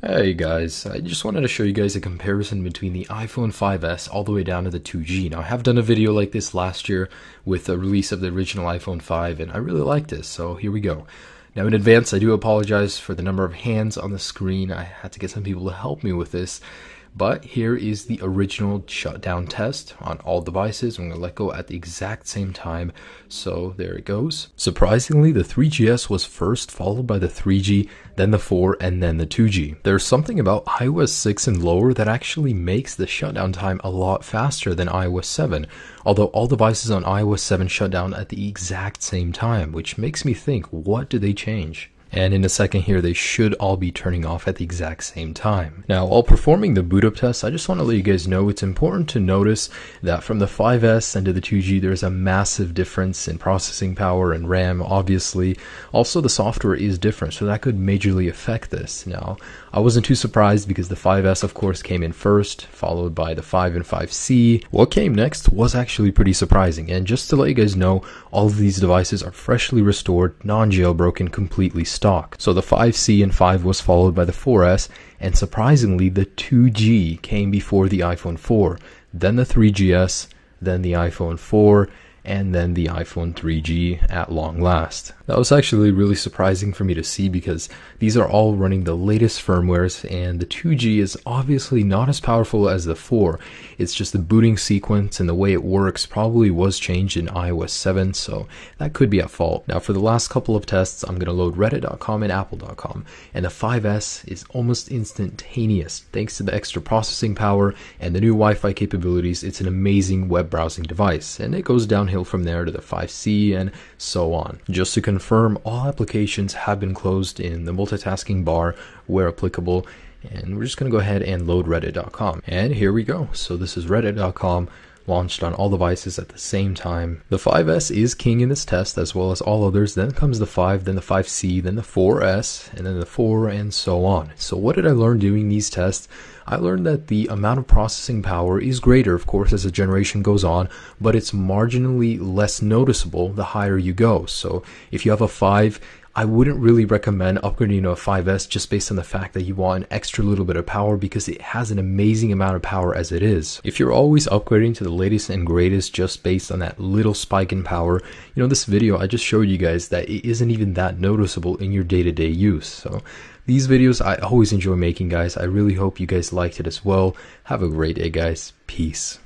Hey guys, I just wanted to show you guys a comparison between the iPhone 5s all the way down to the 2G. Now I have done a video like this last year with the release of the original iPhone 5 and I really like this, so here we go. Now in advance I do apologize for the number of hands on the screen, I had to get some people to help me with this. But here is the original shutdown test on all devices. I'm to let go at the exact same time. So there it goes. Surprisingly, the 3GS was first, followed by the 3G, then the 4, and then the 2G. There's something about iOS 6 and lower that actually makes the shutdown time a lot faster than iOS 7, although all devices on iOS 7 shut down at the exact same time, which makes me think, what did they change? And in a second here they should all be turning off at the exact same time. Now while performing the boot up test I just want to let you guys know it's important to notice that from the 5S and to the 2G there's a massive difference in processing power and RAM obviously. Also the software is different so that could majorly affect this. Now I wasn't too surprised because the 5S of course came in first followed by the 5 and 5C. What came next was actually pretty surprising and just to let you guys know all of these devices are freshly restored, non-jailbroken, completely stock. So the 5C and 5 was followed by the 4S, and surprisingly, the 2G came before the iPhone 4, then the 3GS, then the iPhone 4, and then the iPhone 3G at long last. That was actually really surprising for me to see because these are all running the latest firmwares and the 2G is obviously not as powerful as the 4. It's just the booting sequence and the way it works probably was changed in iOS 7 so that could be at fault. Now for the last couple of tests I'm going to load reddit.com and apple.com and the 5S is almost instantaneous thanks to the extra processing power and the new Wi-Fi capabilities. It's an amazing web browsing device and it goes downhill downhill from there to the 5C and so on. Just to confirm, all applications have been closed in the multitasking bar where applicable. And we're just going to go ahead and load reddit.com. And here we go. So this is reddit.com launched on all devices at the same time. The 5S is king in this test as well as all others. Then comes the 5, then the 5C, then the 4S, and then the 4, and so on. So, what did I learn doing these tests? I learned that the amount of processing power is greater, of course, as the generation goes on, but it's marginally less noticeable the higher you go. So, if you have a 5, I wouldn't really recommend upgrading to a 5S just based on the fact that you want an extra little bit of power because it has an amazing amount of power as it is. If you're always upgrading to the latest and greatest just based on that little spike in power, you know, this video I just showed you guys that it isn't even that noticeable in your day-to-day use. So these videos I always enjoy making guys. I really hope you guys liked it as well. Have a great day guys. Peace.